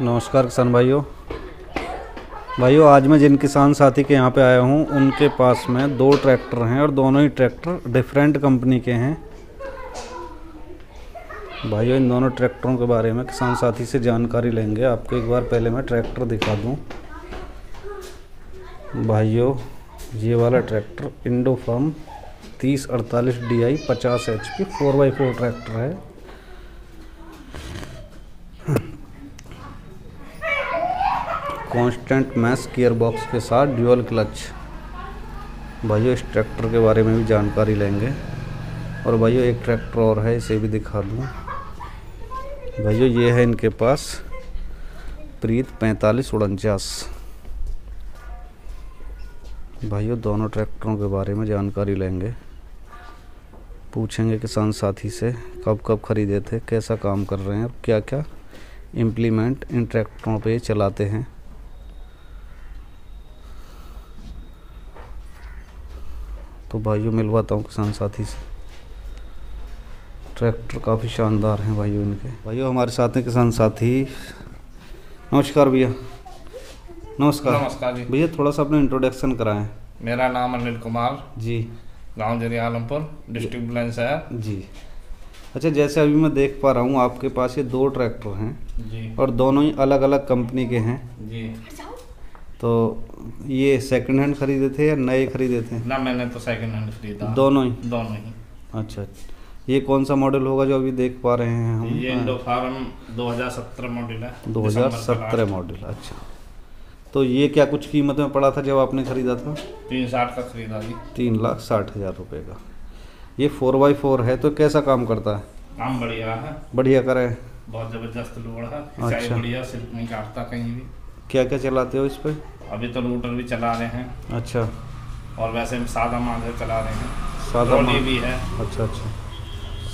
नमस्कार किसान भाइयों। भाइयों, आज मैं जिन किसान साथी के यहाँ पे आया हूँ, उनके पास में दो ट्रैक्टर हैं और दोनों ही ट्रैक्टर डिफरेंट कंपनी के हैं। भाइयों, इन दोनों ट्रैक्टरों के बारे में किसान साथी से जानकारी लेंगे। आपको एक बार पहले मैं ट्रैक्टर दिखा दूँ। भाइयों, ये वाला ट्रैक्टर इंडो फार्म तीस अड़तालीस डी आई पचास H P four by four tractor है। कांस्टेंट मैस गियर बॉक्स के साथ ड्यूअल क्लच भाइयों, इस ट्रैक्टर के बारे में भी जानकारी लेंगे। और भाइयों, एक ट्रैक्टर और है, इसे भी दिखा दूँ। भाइयों, ये है इनके पास प्रीत पैंतालीस उनचास। भाइयों, दोनों ट्रैक्टरों के बारे में जानकारी लेंगे। पूछेंगे किसान साथी से, कब कब ख़रीदे थे, कैसा काम कर रहे हैं क्या क्या इम्प्लीमेंट इन ट्रैक्टरों पे चलाते हैं। तो भाइयों मिलवाता हूँ किसान साथी से। ट्रैक्टर काफ़ी शानदार हैं भाइयों इनके। भाइयों हमारे साथ हैं किसान साथी। नमस्कार भैया। नमस्कार। नमस्कार जी। भैया थोड़ा सा अपना इंट्रोडक्शन कराएँ। मेरा नाम अनिल कुमार। जी। गाँव जरी आलमपुर डिस्ट्रिक्ट बुलंदशहर जी। अच्छा जैसे अभी मैं देख पा रहा हूँ आपके पास ये दो ट्रैक्टर हैं। जी। और दोनों ही अलग अलग कंपनी के हैं। जी। तो ये सेकंड हैंड खरीदे थे या नए खरीदे थे? ना मैंने तो सेकंड हैंड खरीदा। दोनों ही? दोनों ही। अच्छा ये कौन सा मॉडल होगा जो अभी देख पा रहे हैं हम? ये इंडो फार्म 2017 मॉडल है। दो दिसंबर हज़ार का सत्रह लास्ट। मॉडल अच्छा। तो ये क्या कुछ कीमत में पड़ा था जब आपने खरीदा था? तीन साठ का खरीदा जी। तीन लाख साठ हज़ार रुपये का। ये फोर बाई फोर है तो कैसा काम करता है? काम बढ़िया है। बढ़िया करे। बहुत ज़बरदस्त लोड है। अच्छा। बढ़िया सिर्फ़ नहीं काटता कहीं भी। क्या क्या चलाते हो इस पर अभी तो रूटर भी चला रहे हैं। अच्छा। और वैसे हम सादा माधर चला रहे हैं। सादा भी है। अच्छा अच्छा।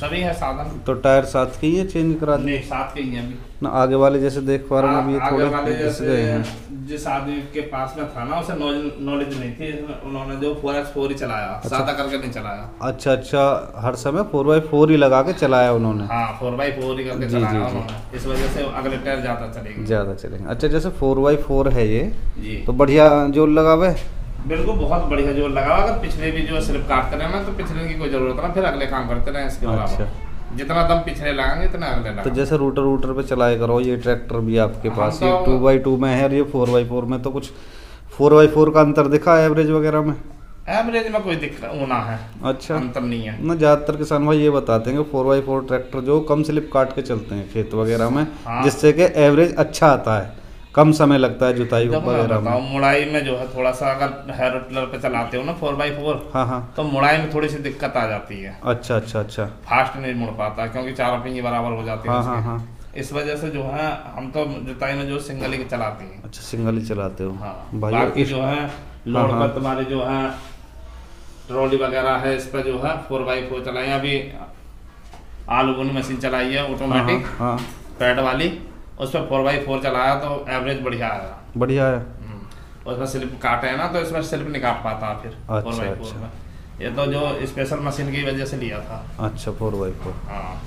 सभी है साधन। तो टायर साथ के ही है चेंज करा दिए? नहीं साथ के ही हैं अभी। ना आगे वाले जैसे देख पा रहे हैं अभी थोड़े जैसे गए हैं। जिस आदमी के पास में था ना उसे नॉलेज नहीं थी उन्होंने जो फोर एक्स फोर ही चलाया। अच्छा, सादा करके नहीं चलाया। अच्छा अच्छा हर समय फोर बाई फोर ही लगा के चलाया उन्होंने? हाँ फोर बाई फोर ही करके चलाया। उन्होंने। इस वजह से अगले टायर ज़्यादा चलेगी। ज़्यादा चलेंगे। अच्छा जैसे फोर बाई फोर है ये जी। तो बढ़िया ज़ोर लगा हुआ है बिल्कुल बहुत बढ़िया जो लगा अगर पिछले भी जो स्लिप काटते रहे ना तो पिछले की कोई ज़रूरत ना फिर अगले काम करते रहे इसके अच्छा। जितना दम पिछले लगाएँगे इतना अगले तो जैसे रूटर रूटर पे चलाए करो ये ट्रैक्टर भी आपके हम पास ये तो- टू बाई टू में है और ये फोर बाई फोर में तो कुछ फोर बाई फोर का अंतर दिखा एवरेज वगैरह में? एवरेज में कोई दिक्कत होना है। अच्छा। अंतर नहीं है। ना ज़्यादातर किसान भाई ये बताते हैं कि फोर बाई फोर ट्रैक्टर जो कम स्लिप काट के चलते हैं खेत वगैरह में हाँ। जिससे कि एवरेज अच्छा आता है। कम समय लगता है जुताई वगैरह में। मुड़ाई में जो है थोड़ा सा अगर हेयर रोटलर पे चलाते हो ना फोर बाई फोर हाँ हाँ। तो मुड़ाई में थोड़ी सी दिक्कत आ जाती है। अच्छा अच्छा अच्छा। फास्ट नहीं मुड़ पाता क्योंकि चारों पिंगी बराबर हो जाती है हाँ हाँ हाँ। इस वजह से जो है हम तो जुताई में जो सिंगल ही चलाते हैं। अच्छा सिंगल ही चलाते हो। हाँ। भाई बाकी जो है लोड हाँ, पर हाँ। तुम्हारे जो है ट्रॉली वगैरह है इस पर जो है फोर बाई फोर चलाई अभी आलू बुन मशीन चलाई है हाँ ऑटोमेटिक हाँ। पैड वाली। उस पर फोर बाई फोर चलाया तो एवरेज बढ़िया आया। बढ़िया है। हम्म। उसमें स्लिप काटे है ना तो इसमें स्लिप नहीं काट पाता फिर अच्छा, 4x4 अच्छा। में। ये तो जो स्पेशल मशीन की वजह से लिया था। अच्छा फोर बाई फोर हाँ।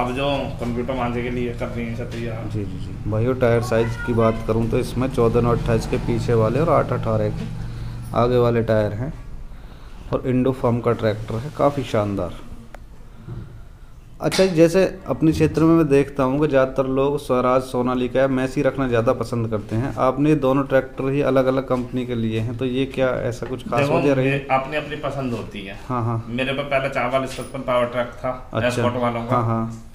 अब जो कंप्यूटर मांझे के लिए कर रही है छत्रिया। जी जी जी। भाइयों टायर साइज़ की बात करूँ तो इसमें चौदह नौ अट्ठाईस के पीछे वाले और आठ अठारह के आगे वाले टायर हैं। और इंडो फर्म का ट्रैक्टर है काफ़ी शानदार। अच्छा जैसे अपने क्षेत्र में मैं देखता हूँ कि ज़्यादातर लोग स्वराज सोनालिका या मैसी रखना ज़्यादा पसंद करते हैं। आपने दोनों ट्रैक्टर ही अलग अलग कंपनी के लिए हैं तो ये क्या ऐसा कुछ खास वजह रही ये अपनी अपनी पसंद होती है। हाँ हाँ। मेरे पे पहले चावल पचपन पावर ट्रैक था अच्छा। वालों का। हाँ हाँ।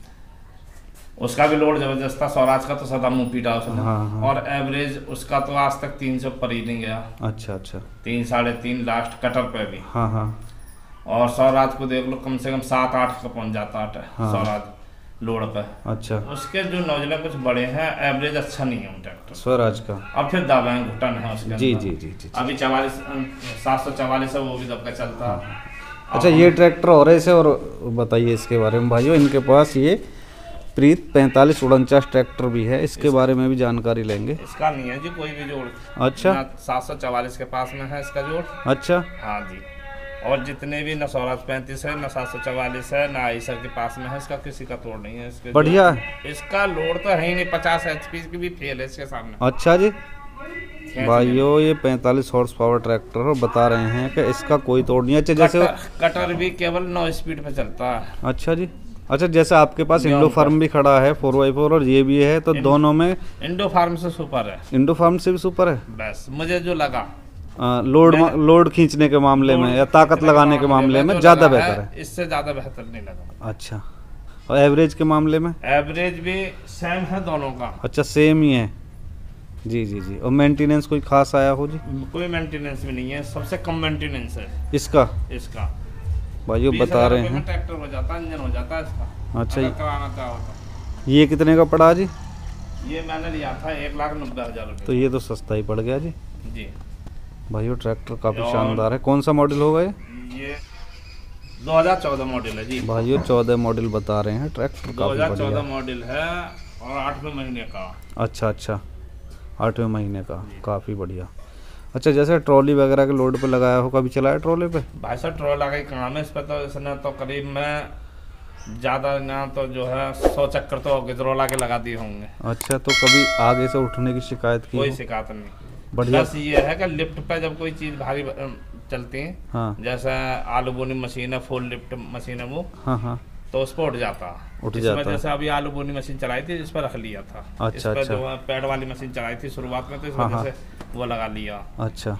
उसका भी लोड ज़बरदस्त था स्वराज का तो सदा मुँह पीटा उसने। हाँ, हाँ। और एवरेज उसका तो आज तक तीन सौ पर ही नहीं गया। अच्छा अच्छा। तीन साढ़े तीन लास्ट कटर पे भी। हाँ हाँ। और स्वराज को देख लो कम से कम सात आठ का पहुँच जाता है हाँ। स्वराज लोड पे। अच्छा। उसके जो नौजले कुछ बड़े हैं एवरेज अच्छा नहीं है उन ट्रैक्टर स्वराज का। अब फिर दबे हैं घुटन है उसके जी अंदर। जी जी जी अभी चवालीस सात सौ चवालीस है वो भी दब का चलता। है अच्छा ये ट्रैक्टर और ऐसे और बताइए इसके बारे में। भाइयों इनके पास ये प्रीत पैंतालीस उनचास ट्रैक्टर भी है। इसके बारे में भी जानकारी लेंगे। इसका नहीं है जी कोई भी जोड़। अच्छा। सात सौ चवालीस के पास में है इसका जोड़। अच्छा। हाँ जी। और जितने भी न स्वराज पैंतीस है न सात सौ चवालीस है न आईसर के पास में है इसका किसी का तोड़ नहीं है इसके बढ़िया। इसका लोड तो है ही नहीं पचास एच की भी फेल है इसके सामने। अच्छा जी। भाइयों ये 45 हॉर्स पावर ट्रैक्टर और बता रहे हैं कि इसका कोई तोड़ नहीं है। अच्छा जैसे कटर, भी केवल नौ स्पीड पे चलता है। अच्छा जी। अच्छा जैसे आपके पास इंडो फार्म भी खड़ा है फोर बाई फोर और ये भी है तो दोनों में इंडो फार्म से सुपर है। इंडो फार्म से भी सुपर है। बस मुझे जो लगा। लोड लोड खींचने के मामले में या ताकत लगाने के मामले में ज़्यादा बेहतर है इससे ज़्यादा बेहतर नहीं लगा। अच्छा। और एवरेज के मामले में? एवरेज भी सेम है दोनों का। अच्छा सेम ही है। जी जी जी। और मेंटेनेंस कोई खास आया हो जी? कोई मेंटेनेंस भी नहीं है। सबसे कम मेंटेनेंस है। इसका? इसका। बीस बता रहे हैं। ट्रैक्टर हो जाता इंजन हो जाता है इसका। अच्छा ये- कराना तो। ये कितने का पड़ा जी? ये मैंने लिया था एक लाख नब्बे हज़ार तो ये तो सस्ता ही पड़ गया जी। जी। भाइयों ट्रैक्टर काफ़ी शानदार है। कौन सा मॉडल होगा ये? ये 2014 मॉडल है जी। भाइयों चौदह मॉडल बता रहे हैं। ट्रैक्टर काफ़ी 2014 बढ़िया मॉडल है और आठवें महीने का। अच्छा अच्छा। आठवें महीने का। काफ़ी बढ़िया। अच्छा जैसे ट्रॉली वगैरह के लोड पे लगाया हो कभी चलाया ट्रॉली पे? भाई साहब ट्रोला का ही काम है। इस पर तो इसने तो करीब में ज़्यादा ना तो जो है सौ चक्कर तो गिजरोला के लगा दिए होंगे। अच्छा तो कभी आगे से उठने की शिकायत की कोई शिकायत नहीं। बस ये है कि लिफ्ट पे जब कोई चीज़ भारी चलती है हाँ। जैसे आलू बोनी मशीन है फुल लिफ्ट मशीन है वो हाँ हाँ। तो उस पर उठ जाता। उठ जाता। जैसे अभी आलू बोनी मशीन चलाई थी इस पर रख लिया था। अच्छा, इस पर अच्छा। जो पैड वाली मशीन चलाई थी शुरुआत में तो इस हाँ, वजह हाँ। से वो लगा लिया। अच्छा।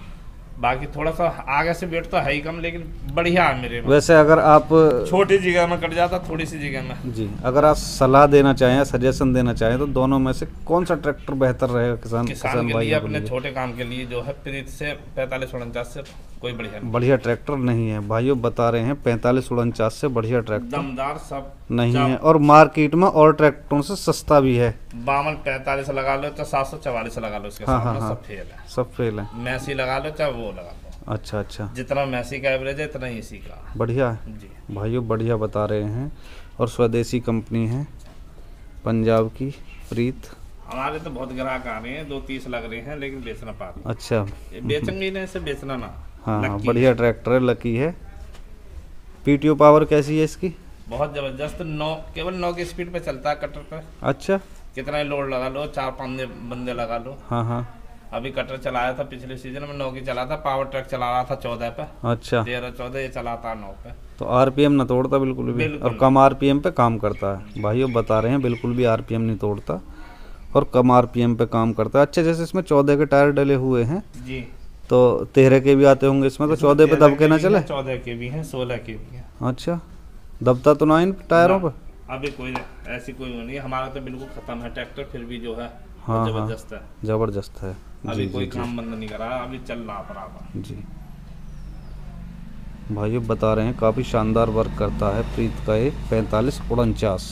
बाकी थोड़ा सा आगे से वेट तो है ही कम लेकिन बढ़िया है मेरे वैसे अगर आप छोटी जगह में कट जाता थोड़ी सी जगह में। जी अगर आप सलाह देना चाहें सजेशन देना चाहें तो दोनों में से कौन सा ट्रैक्टर बेहतर रहेगा किसान किसान किसान के लिए अपने छोटे काम के लिए जो है प्रीत से पैंतालीस उनचास से कोई बढ़िया बढ़िया ट्रैक्टर नहीं है। भाइयों बता रहे हैं पैंतालीस उनचास से बढ़िया ट्रैक्टर दमदार सब नहीं है। और मार्केट में और ट्रैक्टरों से सस्ता भी है। बावन पैंतालीस लगा लो चाहे सात सौ चवालीस लगा लो उसके हाँ, सामने हाँ, सब फेल है। सब फेल है। मैसी लगा लो चाहे वो लगा लो। अच्छा अच्छा। जितना मैसी का एवरेज है इतना ही इसी का। बढ़िया है। जी। भाइयों बढ़िया बता रहे हैं। और स्वदेशी कंपनी है पंजाब की प्रीत। हमारे तो बहुत ग्राहक आ रहे हैं दो तीस लग रहे हैं लेकिन बेचना पा रहे अच्छा। बेचेंगे नहीं इसे बेचना ना। हाँ हाँ बढ़िया ट्रैक्टर है लकी है। पीटीओ पावर कैसी है इसकी? बहुत ज़बरदस्त नौ केवल नौ की स्पीड पे चलता है कटर पे। अच्छा। कितना लोड लगा लो चार पाँच बंदे लगा लो। हाँ हाँ। अभी कटर चलाया था पिछले सीज़न में नौ की चला था पावर ट्रक चला रहा था चौदह पे। अच्छा। तेरह चौदह ये चलाता नौ पे। तो आरपीएम ना तोड़ता बिल्कुल भी? बिल्कुल। और कम आरपीएम पे काम करता है। भाइयों बता रहे हैं बिल्कुल भी आरपीएम नहीं तोड़ता। और कम आरपीएम पे काम करता है। अच्छा जैसे इसमें चौदह के टायर डले हुए हैं। जी। तो तेरह के भी आते होंगे इसमें तो चौदह पे दबके ना चले? चौदह के भी हैं सोलह के भी हैं। अच्छा दबता तो ना इन टायरों पर? अभी कोई ऐसी कोई नहीं है हमारा तो बिल्कुल खत्म है ट्रैक्टर फिर भी जो है हाँ, हाँ। ज़बरदस्त है। ज़बरदस्त है। अभी कोई काम बंद नहीं कर करा अभी चल रहा बराबर। जी। भाइयों बता रहे हैं काफ़ी शानदार वर्क करता है प्रीत का ये पैंतालीस उनचास।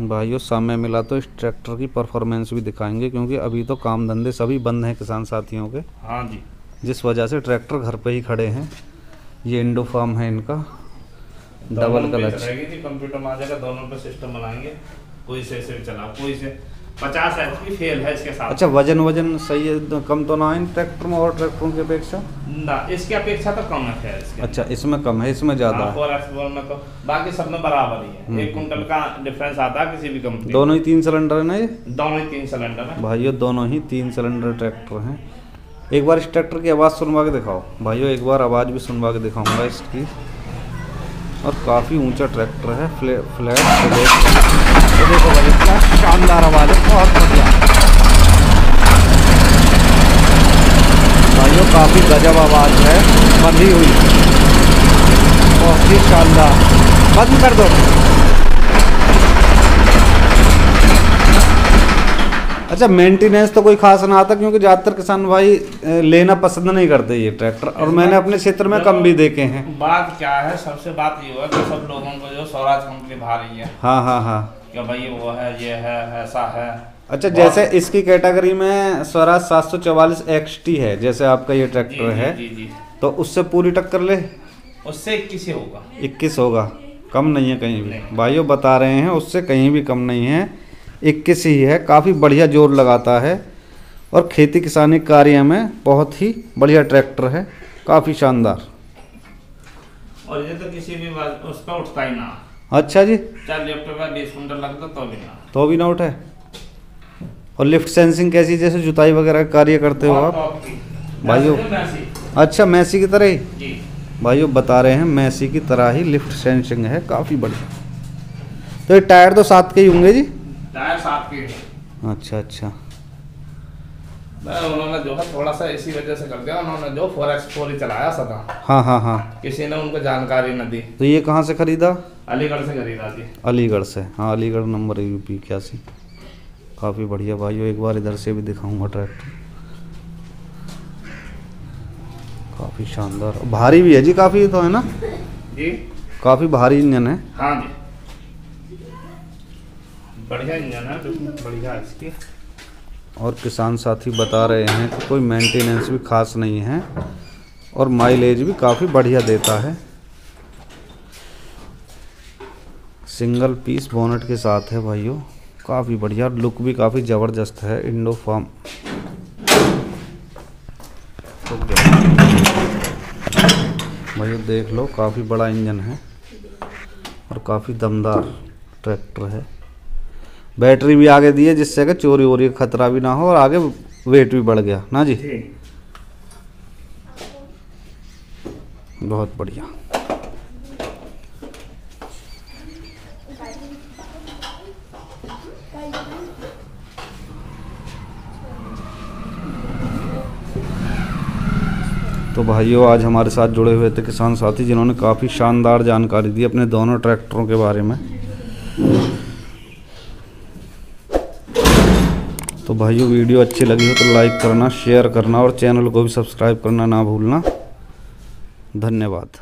भाइयों समय मिला तो इस ट्रैक्टर की परफॉर्मेंस भी दिखाएँगे क्योंकि अभी तो काम धंधे सभी बंद हैं किसान साथियों के। हाँ जी। जिस वजह से ट्रैक्टर घर पे ही खड़े हैं। ये इंडो फार्म है इनका। डबल कलर रहेगी कंप्यूटर में आ जाएगा दोनों पे सिस्टम बनाएँगे। कोई से से चला कोई से पचास एच पी फेल है इसके साथ। अच्छा वज़न वज़न सही है तो कम तो ना है ट्रैक्टर में और ट्रैक्टरों की अपेक्षा? ना इसकी अपेक्षा तो कम है इसके। अच्छा इसमें कम है इसमें ज़्यादा हाँ, है। फोर एक्स में तो बाकी सब में बराबर ही है। एक कुंटल का डिफरेंस आता है किसी भी कंपनी दोनों ही तीन सिलेंडर है ना ये? दोनों ही तीन सिलेंडर है। भाइयों दोनों ही तीन सिलेंडर ट्रैक्टर हैं। एक बार इस ट्रैक्टर की आवाज़ सुनवा के दिखाओ। भाइयों एक बार आवाज़ भी सुनवा के दिखाऊँगा इसकी। और काफ़ी ऊँचा ट्रैक्टर है फ्ले, फ्लैट फ्लैट। तो देखो भाई इतना शानदार आवाज़ है बहुत बढ़िया। भाइयों काफ़ी गजब आवाज़ है बंधी हुई। बहुत ही शानदार। बंद कर दो। अच्छा मेंटेनेंस तो कोई खास ना आता क्योंकि ज़्यादातर किसान भाई लेना पसंद नहीं करते ये ट्रैक्टर और मैंने अपने क्षेत्र में कम भी देखे हैं। बात क्या है सबसे बात ये हुआ कि सब लोगों को जो स्वराज कंपनी भा रही है। हाँ हाँ हाँ। कि भाई वो है ये है ऐसा है। अच्छा जैसे इसकी कैटेगरी में स्वराज सात सौ चवालीस है जैसे आपका ये ट्रैक्टर है जी जी जी। तो उससे पूरी टक्कर ले। उससे इक्कीस होगा। इक्कीस होगा। कम नहीं है कहीं भी। भाइयों बता रहे हैं उससे कहीं भी कम नहीं है। इक्कीस ही है काफ़ी बढ़िया ज़ोर लगाता है और खेती किसानी कार्य में बहुत ही बढ़िया ट्रैक्टर है काफ़ी शानदार। और ये तो किसी भी उस पर उठता ही ना। अच्छा जी। चाहे लिफ्ट बीस कुंटल लगता तो भी ना। तो भी ना उठे। और लिफ्ट सेंसिंग कैसी जैसे जुताई वगैरह कार्य करते हो आप? भाइयों। तो मैसी। अच्छा मैसी की तरह ही? जी। भाइयों बता रहे हैं मैसी की तरह ही लिफ्ट सेंसिंग है काफ़ी बढ़िया। तो ये टायर तो सात के ही होंगे जी? टायर सात के अच्छा अच्छा। उन्होंने जो है थोड़ा सा इसी वजह से कर दिया उन्होंने जो फोर एक्स फोर ही चलाया सदा हाँ हाँ हाँ। किसी ने उनको जानकारी न दी। तो ये कहाँ से खरीदा? अलीगढ़ से खरीदा थी अलीगढ़ से। हाँ अलीगढ़ नंबर यूपी इक्यासी। काफ़ी बढ़िया भाई एक बार इधर से भी दिखाऊँगा ट्रैक्टर काफ़ी शानदार। भारी भी है जी काफ़ी तो है ना? जी। काफ़ी भारी इंजन है। हाँ जी। बढ़िया इंजन, है, बिल्कुल बढ़िया है इसकी। और किसान साथी बता रहे हैं कि कोई मेंटेनेंस भी खास नहीं है और माइलेज भी काफ़ी बढ़िया देता है। सिंगल पीस बोनट के साथ है भाइयों, काफ़ी बढ़िया लुक भी काफ़ी ज़बरदस्त है इंडो फार्म भाइयों, देख लो, काफ़ी बड़ा इंजन है और काफ़ी दमदार ट्रैक्टर है। बैटरी भी आगे दी है जिससे कि चोरी वोरी का खतरा भी ना हो और आगे वेट भी बढ़ गया ना जी? जी। बहुत बढ़िया। तो भाइयों आज हमारे साथ जुड़े हुए थे किसान साथी जिन्होंने काफ़ी शानदार जानकारी दी अपने दोनों ट्रैक्टरों के बारे में। तो भाइयों वीडियो अच्छी लगी हो तो लाइक करना, शेयर करना और चैनल को भी सब्सक्राइब करना ना भूलना। धन्यवाद।